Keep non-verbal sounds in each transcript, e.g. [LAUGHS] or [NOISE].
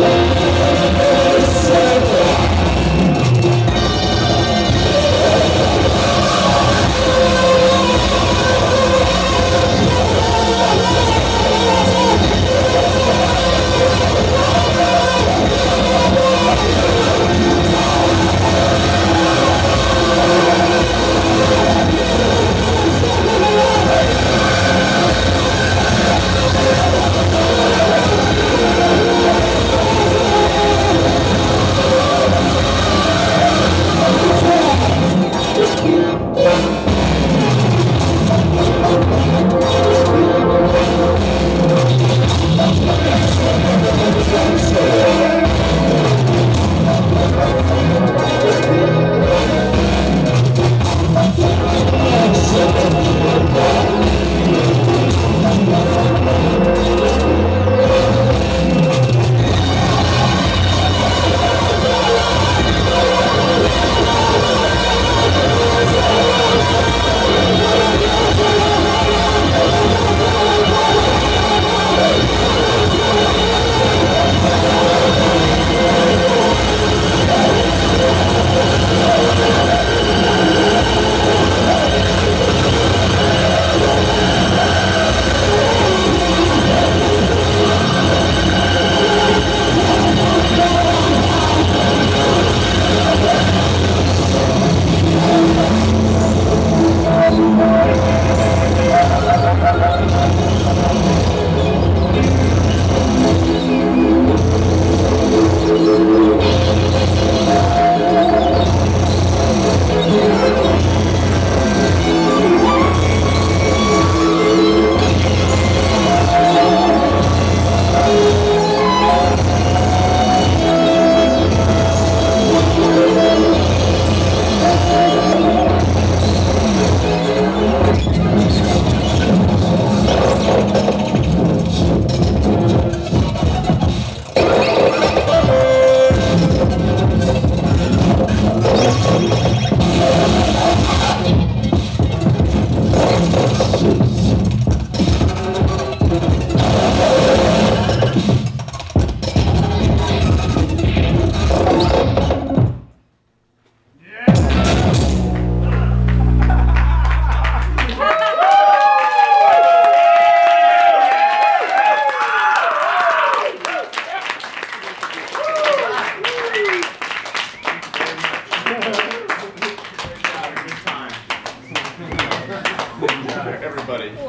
everybody.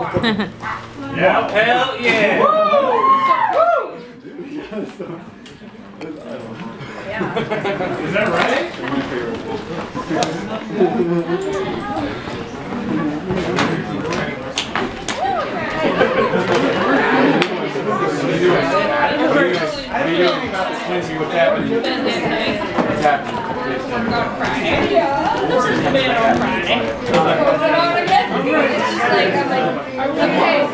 [LAUGHS] Yeah. Hell yeah. Is that right? How do you know about this Wednesday? What's happening? What's happening? This is the band on Friday. It's just like, I'm like, okay.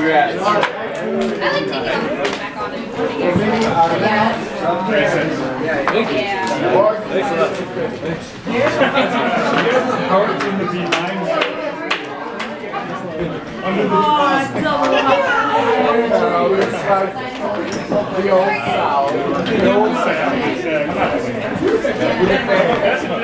We're. I like taking off back on and putting it. Yeah. Hard in the B9. The old South. The old sound. Yeah, Yeah, we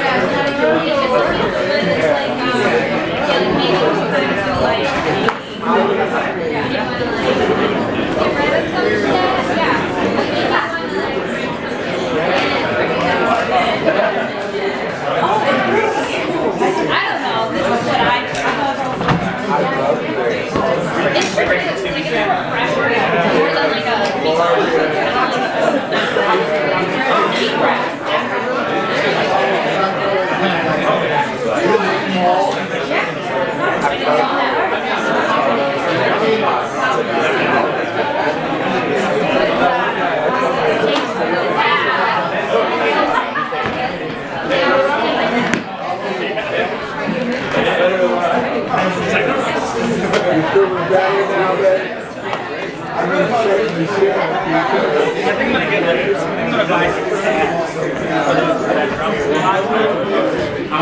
Is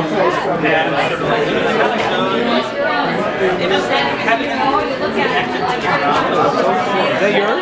that yours?